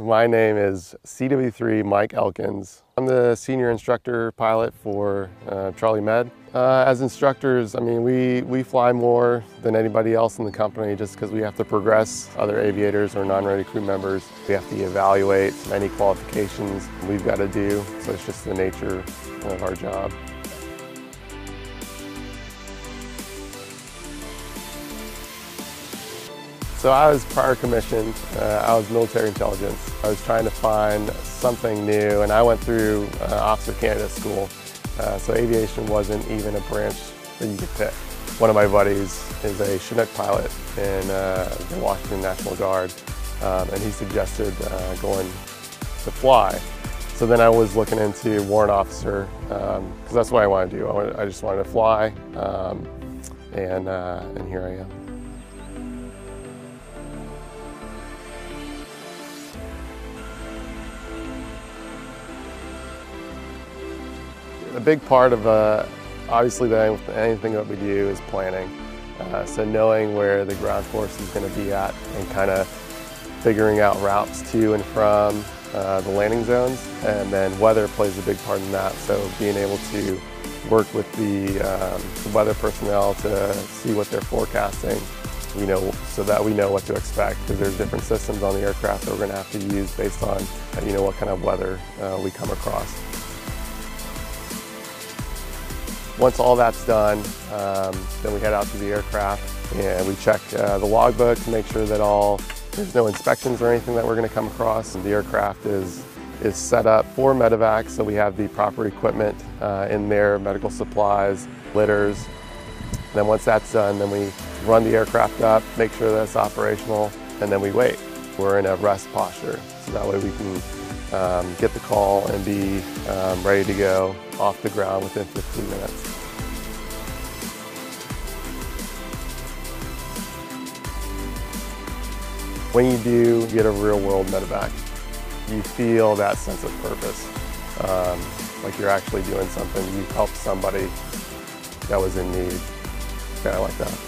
My name is CW3 Mike Elkins. I'm the senior instructor pilot for uh, Charlie Med. Uh, as instructors, I mean, we, we fly more than anybody else in the company just because we have to progress other aviators or non-ready crew members. We have to evaluate many qualifications we've got to do, so it's just the nature of our job. So I was prior commissioned, uh, I was military intelligence. I was trying to find something new and I went through uh, officer candidate school. Uh, so aviation wasn't even a branch that you could pick. One of my buddies is a Chinook pilot in uh, the Washington National Guard um, and he suggested uh, going to fly. So then I was looking into warrant officer because um, that's what I want to do. I, wanted, I, just wanted to fly um, and, uh, and here I am. A big part of uh, obviously anything that we do is planning. Uh, so knowing where the ground force is going to be at and kind of figuring out routes to and from uh, the landing zones and then weather plays a big part in that. So being able to work with the, um, the weather personnel to see what they're forecasting you know, so that we know what to expect because there's different systems on the aircraft that we're going to have to use based on, you know, what kind of weather uh, we come across. Once all that's done, um, then we head out to the aircraft and we check uh, the logbook to make sure that all there's no inspections or anything that we're going to come across. And the aircraft is is set up for medevac, so we have the proper equipment uh, in there, medical supplies, litters. And then once that's done, then we run the aircraft up, make sure that it's operational, and then we wait. We're in a rest posture, so that way we can um, get the call and be um, ready to go off the ground within 15 minutes. When you do get a real world medevac, you feel that sense of purpose. Um, like you're actually doing something, you helped somebody that was in need. Kind of like that.